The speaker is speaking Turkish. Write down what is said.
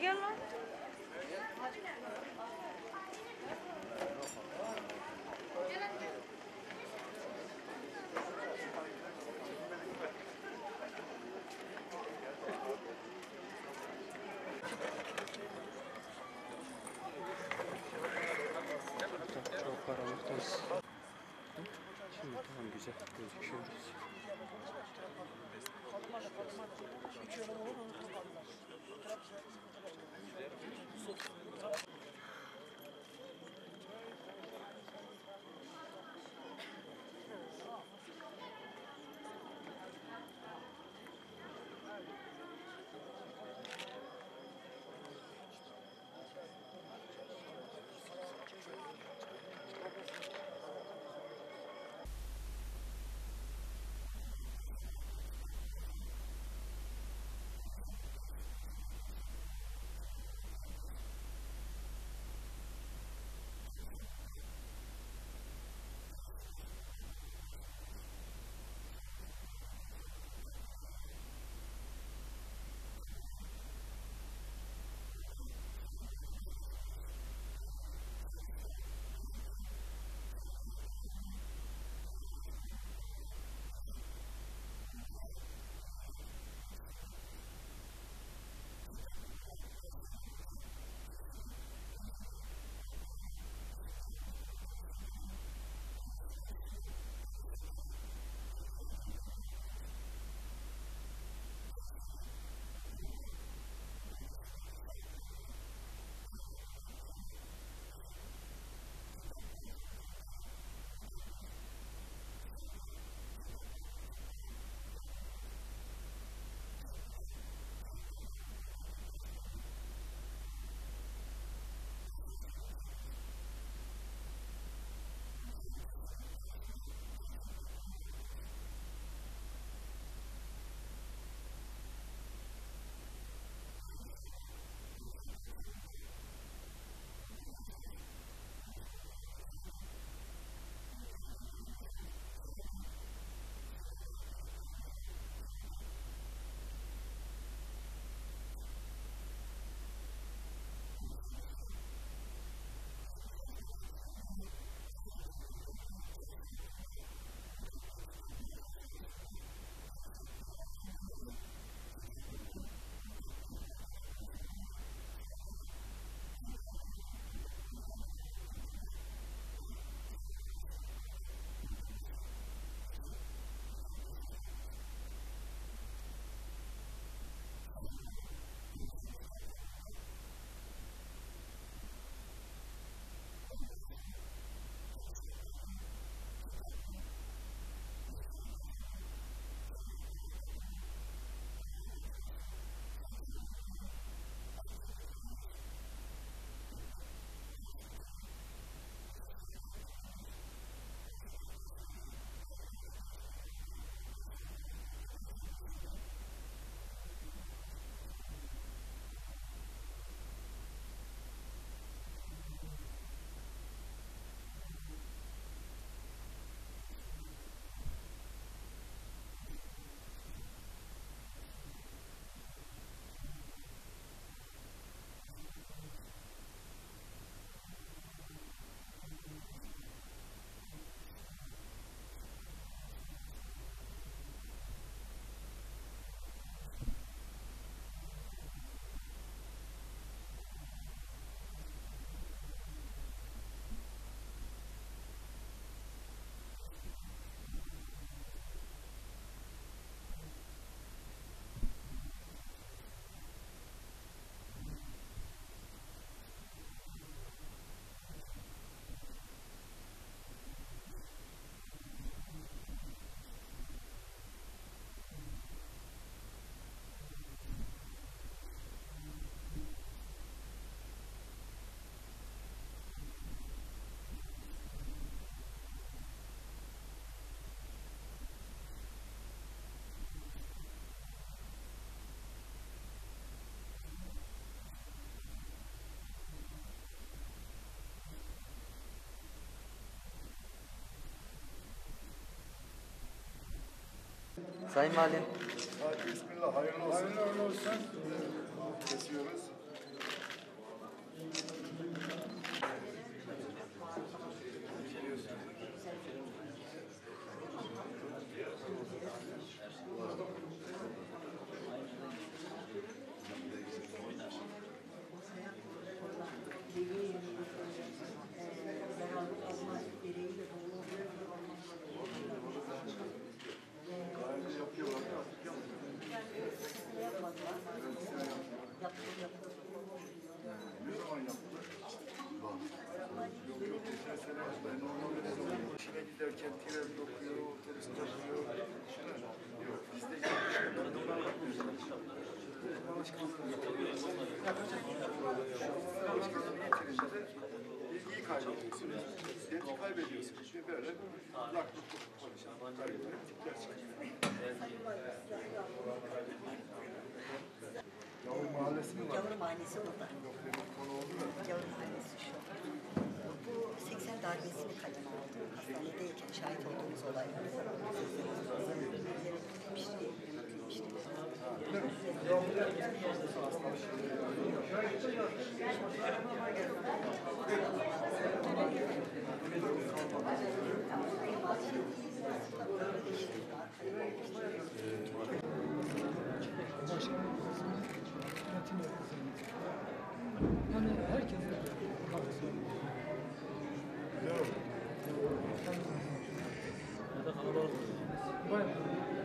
gel lan. Çok karanlıktayız. Şimdi tamam güzel gözüküyoruz. 수 없어. Sayın Valim, bismillah hayırlı olsun. Hayırlı olsun. giderken tren dokuyor, otobüs taşıyor. Yok, bizde Alışkanlığı yitirince de bilgiyi kaybediyorsunuz. Bilgiyi kaybediyorsunuz. Ve böyle lak konuşan kaybediyor. Tipler çıkıyor. Yavru mahallesi mi var? Yavru mahallesi orada. Yok, konu oldu mu? Yavru mahallesi şu. Bu 80 darbesini kaleme aldı. Hastanedeyken şahit olduğumuz yemişti. Yani herkes Bueno.